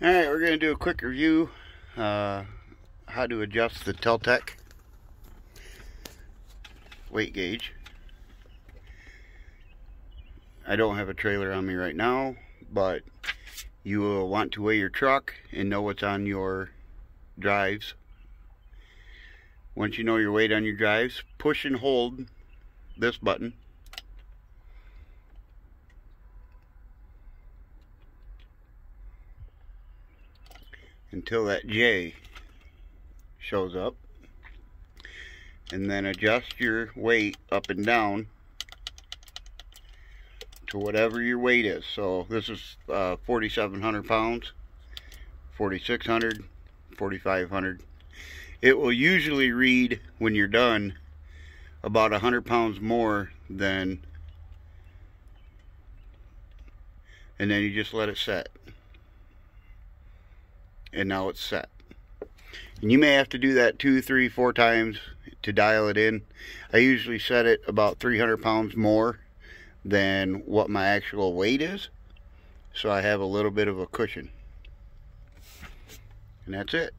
Alright, we're going to do a quick review uh, how to adjust the Teltek weight gauge. I don't have a trailer on me right now, but you will want to weigh your truck and know what's on your drives. Once you know your weight on your drives, push and hold this button until that J shows up. And then adjust your weight up and down to whatever your weight is. So this is uh, 4700 pounds 4600 4500 it will usually read when you're done about 100 pounds more than and then you just let it set and now it's set. And you may have to do that two, three, four times to dial it in. I usually set it about 300 pounds more than what my actual weight is. So I have a little bit of a cushion. And that's it.